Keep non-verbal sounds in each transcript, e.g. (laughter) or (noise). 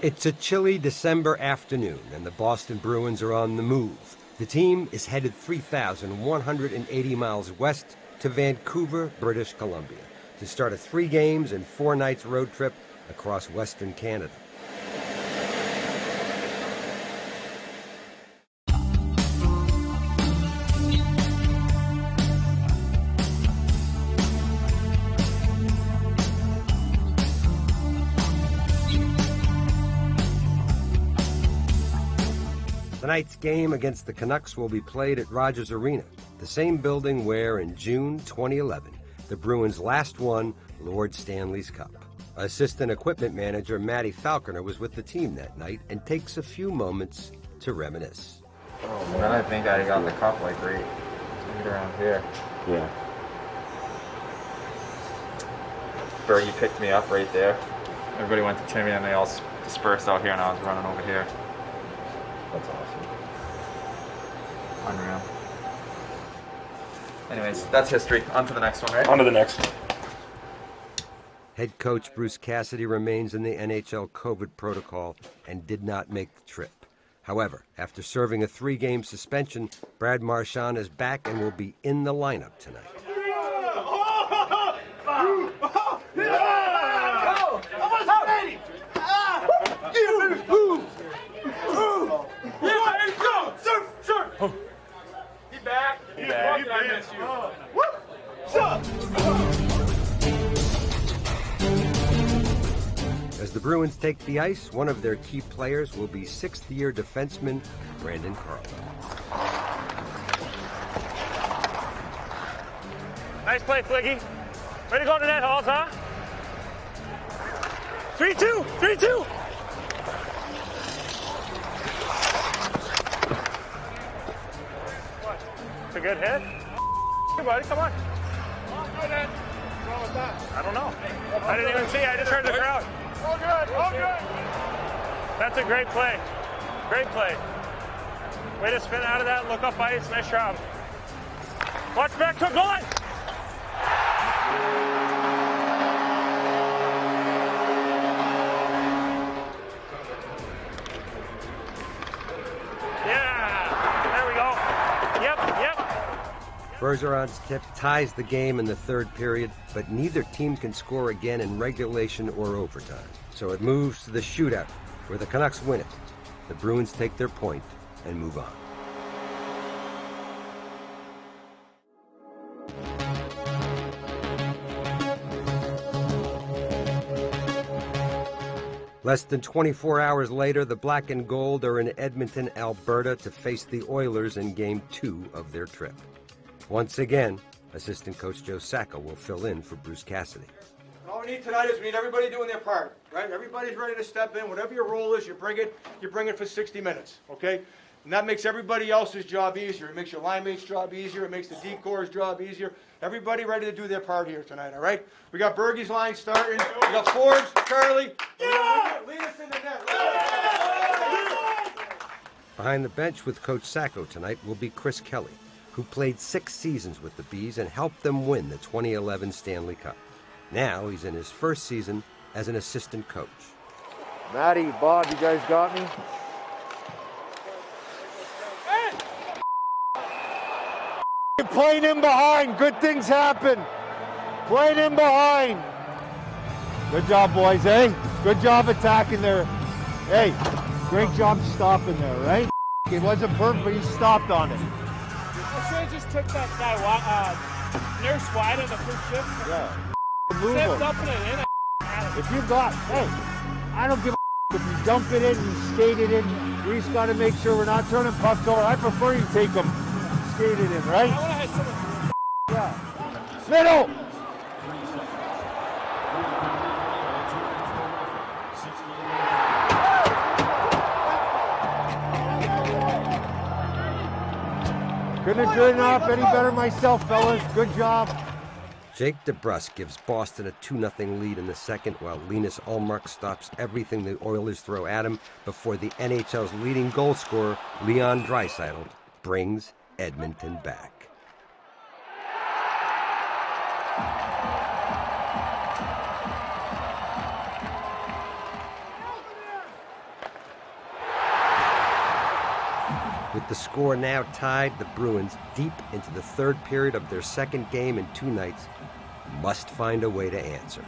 It's a chilly December afternoon, and the Boston Bruins are on the move. The team is headed 3,180 miles west to Vancouver, British Columbia, to start a three games and four nights road trip across Western Canada. Tonight's game against the Canucks will be played at Rogers Arena, the same building where, in June 2011, the Bruins last won Lord Stanley's Cup. Assistant equipment manager Matty Falconer was with the team that night and takes a few moments to reminisce. Oh, man, I think I got the cup like right, right around here. Yeah. Bergie picked me up right there. Everybody went to Timmy and they all dispersed out here and I was running over here. That's awesome. Unreal. Anyways, that's history. On to the next one, right? On to the next. Head coach Bruce Cassidy remains in the NHL COVID protocol and did not make the trip. However, after serving a three game suspension, Brad Marchand is back and will be in the lineup tonight. As the Bruins take the ice, one of their key players will be sixth year defenseman Brandon Carlo. Nice play, Fliggy. Ready to go to net, Halls, huh? 3 2, 3 2. It's a good hit? Hey, buddy, come on. I don't know. I didn't even see. I just heard the crowd. All good, all good. That's a great play. Great play. Way to spin out of that. Look up ice. Nice job. Watch back to goal line. Bergeron's tip ties the game in the third period, but neither team can score again in regulation or overtime. So it moves to the shootout, where the Canucks win it. The Bruins take their point and move on. Less than 24 hours later, the Black and Gold are in Edmonton, Alberta to face the Oilers in Game 2 of their trip. Once again, assistant coach Joe Sacco will fill in for Bruce Cassidy. All we need tonight is we need everybody doing their part, right? Everybody's ready to step in. Whatever your role is, you bring it. You bring it for 60 minutes, okay? And that makes everybody else's job easier. It makes your line mate's job easier. It makes the decor's job easier. Everybody ready to do their part here tonight, all right? We got Bergie's line starting. We got Forbes, Charlie. Yeah! Lead us in the net. Behind the bench with Coach Sacco tonight will be Chris Kelly, who played six seasons with the B's and helped them win the 2011 Stanley Cup. Now he's in his first season as an assistant coach. Maddie, Bob, you guys got me? Playing in behind, good things happen. Playing in behind. Good job, boys, eh? Good job attacking there. Hey, great job stopping there, right? It wasn't perfect, but he stopped on it. Have just took that guy, uh, Nurse wide on the first shift. Yeah. Move up and in. If you got, hey, I don't give a if you dump it in and skate it in. We just got to make sure we're not turning pucks over. I prefer you take them, skate it in, right? I would have had someone. Yeah. Middle. Couldn't have done enough any better myself, fellas. Good job. Jake DeBrusk gives Boston a 2 0 lead in the second, while Linus Ullmark stops everything the Oilers throw at him before the NHL's leading goal scorer, Leon Draisaitl, brings Edmonton back. With the score now tied, the Bruins, deep into the third period of their second game in two nights, must find a way to answer.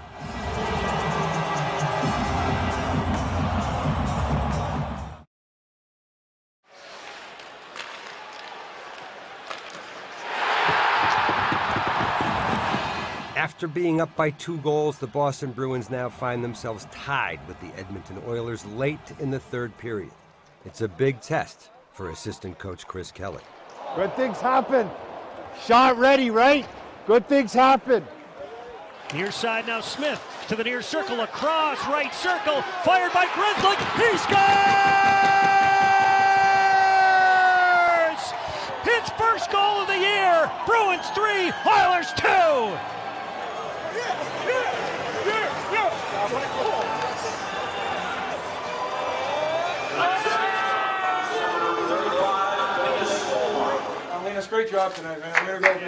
After being up by two goals, the Boston Bruins now find themselves tied with the Edmonton Oilers late in the third period. It's a big test for assistant coach Chris Kelly. Good things happen. Shot ready, right? Good things happen. Near side now, Smith to the near circle, across right circle, fired by Grzelcyk. He scores! His first goal of the year. Bruins three, Oilers two. Linus, great job tonight, man. I'm gonna go.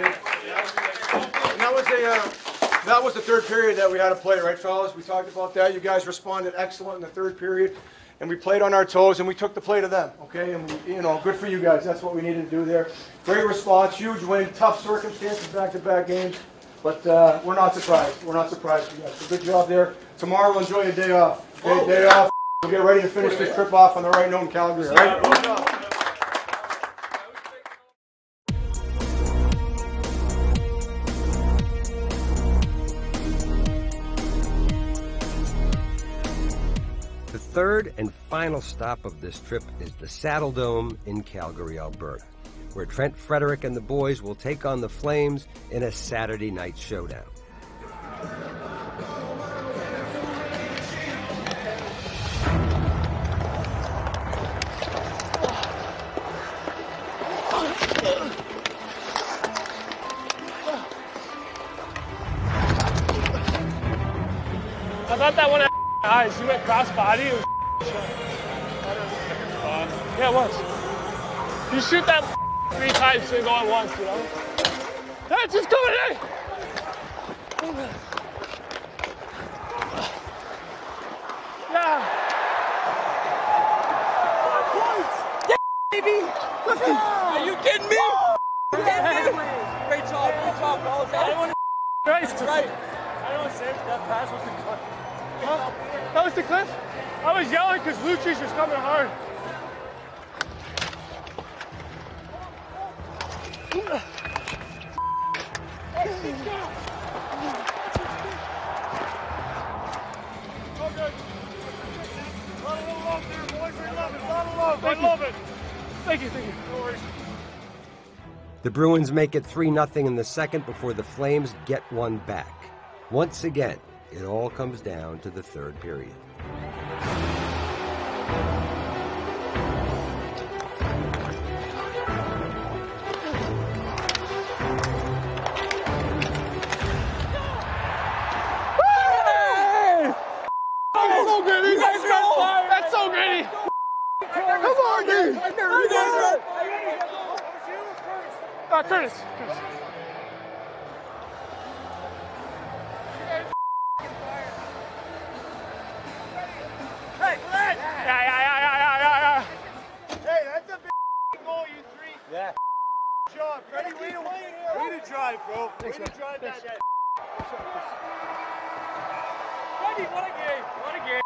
that was a, uh, that was the third period that we had to play, right, fellas? We talked about that. You guys responded excellent in the third period, and we played on our toes, and we took the play to them, okay? And, we, you know, good for you guys. That's what we needed to do there. Great response, huge win, tough circumstances, back-to-back games, but uh, we're not surprised. We're not surprised, you guys. So good job there. Tomorrow, we'll enjoy your day off. Okay, day off. We'll get ready to finish this trip off on the right note in Calgary, all right? Third and final stop of this trip is the Saddledome in Calgary, Alberta, where Trent Frederic and the boys will take on the Flames in a Saturday night showdown. It was yeah, it was. You shoot that three times and go in once, you know? That's just coming in. I was yelling because Lucic was coming hard. The Bruins make it 3 0 in the second before the Flames get one back. Once again, it all comes down to the third period. Uh, Curtis. Curtis. Yeah, yeah, yeah, yeah, yeah, yeah, yeah. Hey, that's a big goal, you three. Yeah. Job, Freddie. Way to way to drive, bro. Way to drive that. Freddie, what a game. What a game.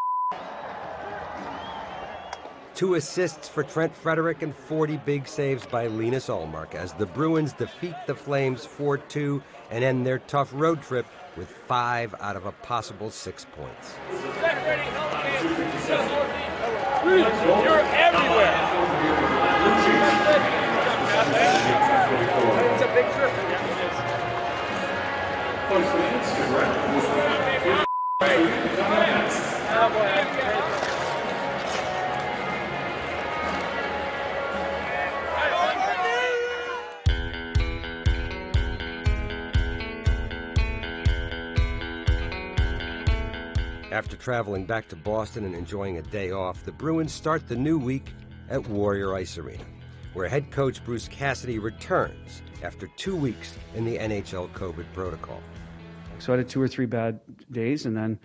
Two assists for Trent Frederic and 40 big saves by Linus Ullmark as the Bruins defeat the Flames 4 2 and end their tough road trip with five out of a possible six points. You're everywhere. It's a big trip. After traveling back to Boston and enjoying a day off, the Bruins start the new week at Warrior Ice Arena, where head coach Bruce Cassidy returns after two weeks in the NHL COVID protocol. So I had two or three bad days, and then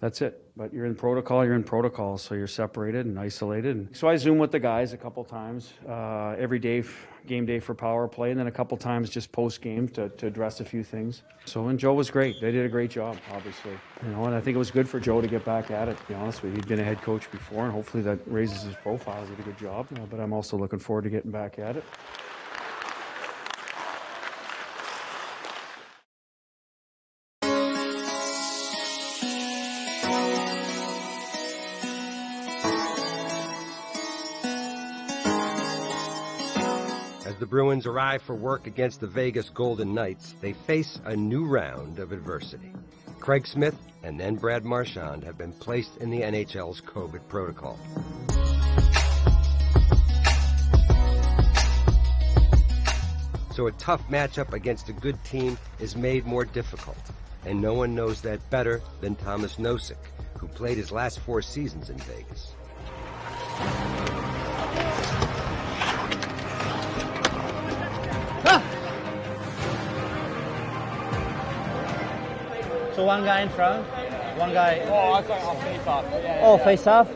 that's it. But you're in protocol, you're in protocol, so you're separated and isolated. So I Zoom with the guys a couple times uh, every day, game day for power play, and then a couple times just post game to, to address a few things. So, and Joe was great. They did a great job, obviously. You know, and I think it was good for Joe to get back at it, to be honest with you. He'd been a head coach before, and hopefully that raises his profile. He did a good job. Uh, but I'm also looking forward to getting back at it. Bruins arrive for work against the Vegas Golden Knights, they face a new round of adversity. Craig Smith and then Brad Marchand have been placed in the NHL's COVID protocol. So a tough matchup against a good team is made more difficult, and no one knows that better than Tomas Nosek, who played his last four seasons in Vegas. So one guy in front, one guy. Oh, I thought I'll face off. Yeah, Oh, face off.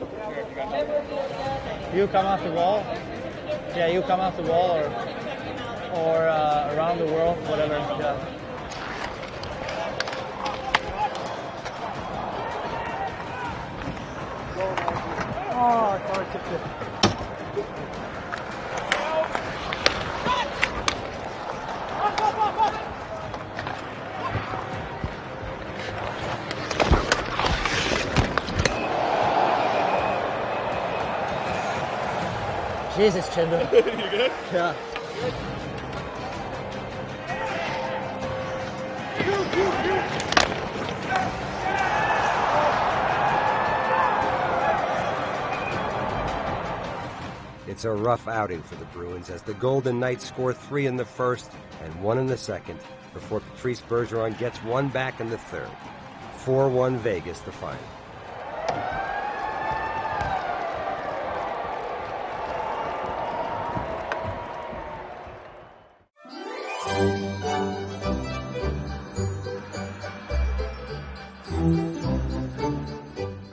You come off the wall. Yeah, you come off the wall or or uh, around the world, whatever. Yeah. Oh, I thought I Jesus, Chinder. (laughs) you good? Yeah. It's a rough outing for the Bruins as the Golden Knights score three in the first and one in the second before Patrice Bergeron gets one back in the third. 4-1 Vegas, the final.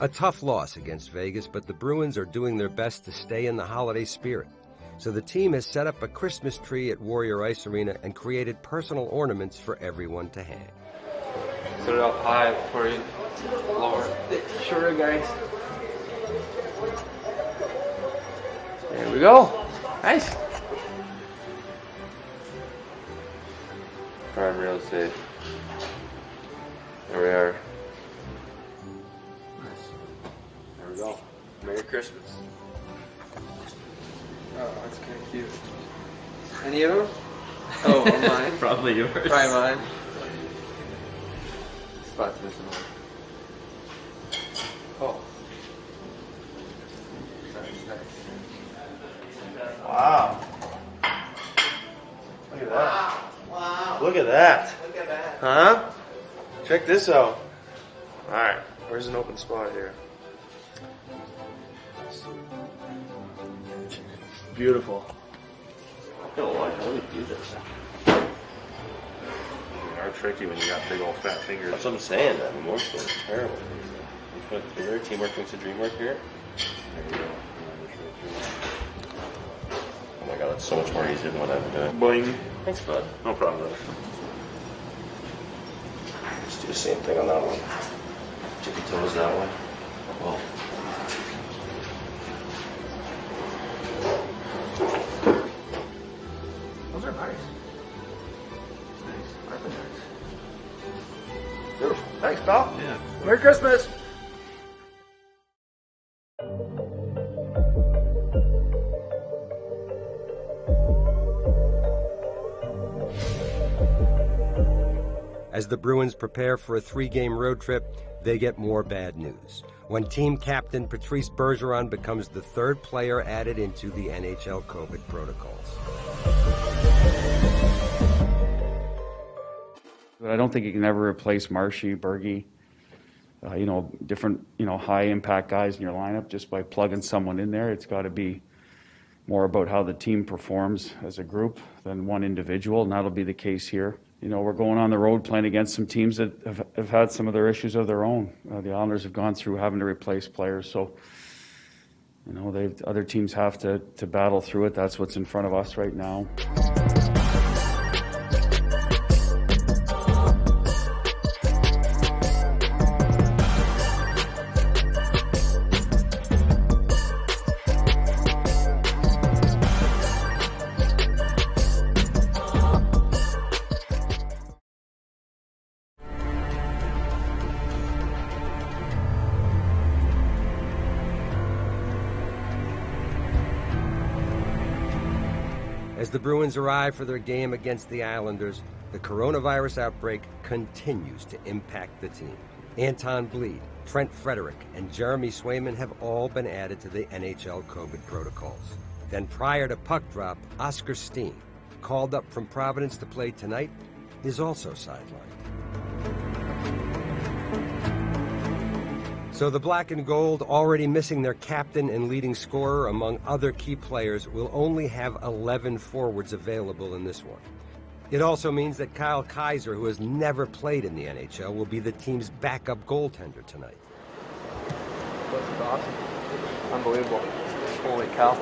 A tough loss against Vegas, but the Bruins are doing their best to stay in the holiday spirit. So the team has set up a Christmas tree at Warrior Ice Arena and created personal ornaments for everyone to hang. Set it up high before you lower. Sure, guys. There we go. Nice. Prime real estate. There we are. Merry Christmas. Oh, that's kind of cute. Any of them? (laughs) Oh, mine. Probably yours. Probably mine. Spot's missing one. Oh. Nice, nice. Wow. Look at that. Wow. Look at that. Look at that. Huh? Check this out. Alright, where's an open spot here? Beautiful. I feel like how do we do this? They are tricky when you got big old fat fingers. That's what I'm saying. That mean, work's been terrible. We put together, teamwork makes the dream work here. There you go. Oh my god, that's so much more easier than what I've been doing. Boing. Thanks, bud. No problem, brother. Let's do the same thing on that one. Tippy toes that one. Well, Christmas. As the Bruins prepare for a three game road trip, they get more bad news. When team captain Patrice Bergeron becomes the third player added into the NHL COVID protocols. But I don't think you can ever replace Marchy, Bergie, uh, you know, different, you know, high impact guys in your lineup just by plugging someone in there. It's got to be more about how the team performs as a group than one individual, and that'll be the case here. you know, we're going on the road playing against some teams that have, have had some of their issues of their own. Uh, the Islanders have gone through having to replace players, so you know, they other teams have to to battle through it. That's what's in front of us right now. As the Bruins arrive for their game against the Islanders, the coronavirus outbreak continues to impact the team. Anton Blidh, Trent Frederic, and Jeremy Swayman have all been added to the NHL COVID protocols. Then, prior to puck drop, Oskar Steen, called up from Providence to play tonight, is also sidelined. So the black and gold, already missing their captain and leading scorer among other key players, will only have 11 forwards available in this one. It also means that Kyle Keyser, who has never played in the NHL, will be the team's backup goaltender tonight. That's awesome. Unbelievable. Holy cow.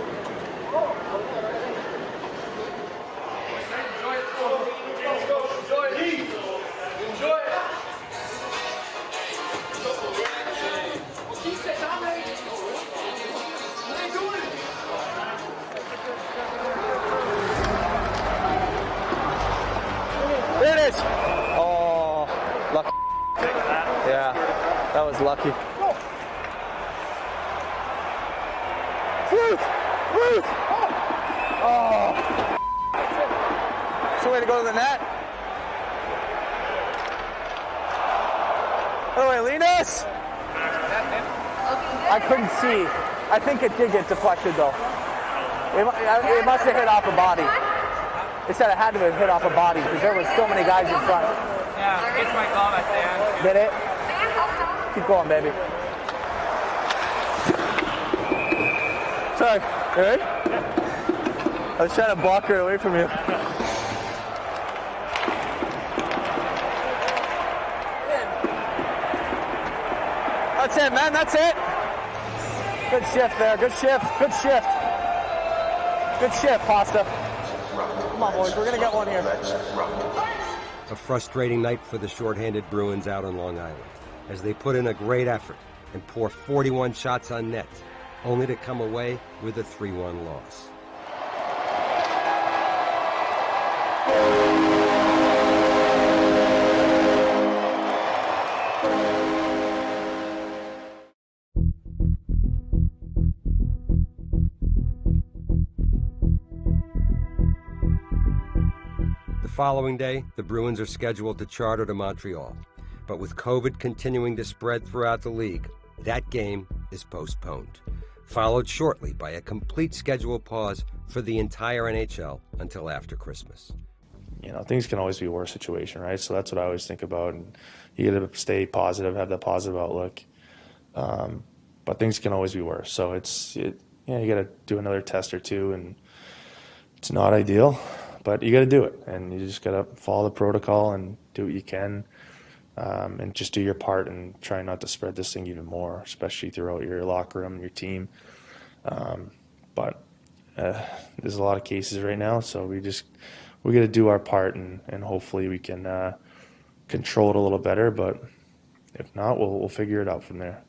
That was lucky. Ruth! Ruth! Oh! It's a way to go to the net. Oh, wait, Linus! I couldn't see. I think it did get deflected though. It, uh, it must have hit off a body. It said it had to have hit off a body because there were so many guys in front. Yeah, it's my glove at the end. Did it? Keep going, baby. Sorry. You ready? I was trying to block her away from you. That's it, man. That's it. Good shift there. Good shift. Good shift. Good shift, Pasta. Come on, boys. We're going to get one here. A frustrating night for the shorthanded Bruins out on Long Island as they put in a great effort and pour 41 shots on net, only to come away with a 3 1 loss. The following day, the Bruins are scheduled to charter to Montreal. But with COVID continuing to spread throughout the league, that game is postponed, followed shortly by a complete schedule pause for the entire NHL until after Christmas. you know, things can always be a worse situation, right? So that's what I always think about. And you got to stay positive, have that positive outlook. Um, but things can always be worse. So it's, it, know you got to do another test or two, and it's not ideal, but you got to do it, and you just got to follow the protocol and do what you can, um, and just do your part and try not to spread this thing even more, especially throughout your locker room, and your team. Um, but uh, there's a lot of cases right now, so we just we got to do our part, and, and hopefully we can uh, control it a little better. But if not, we'll we'll figure it out from there.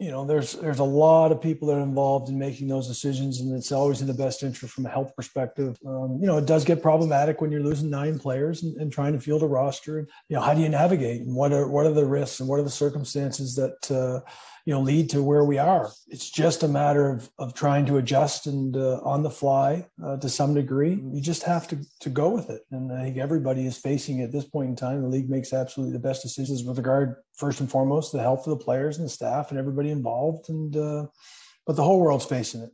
You know there's there's a lot of people that are involved in making those decisions and it's always in the best interest from a health perspective. Um, you know it does get problematic when you're losing nine players and, and trying to field a roster. And you know how do you navigate? And what are what are the risks and what are the circumstances that uh, you know lead to where we are. It's just a matter of of trying to adjust and uh, on the fly uh, to some degree. You just have to to go with it. And i think everybody is facing at this point in time the league makes absolutely the best decisions with regard first and foremost the health of the players and the staff and everybody involved. And uh, but the whole world's facing it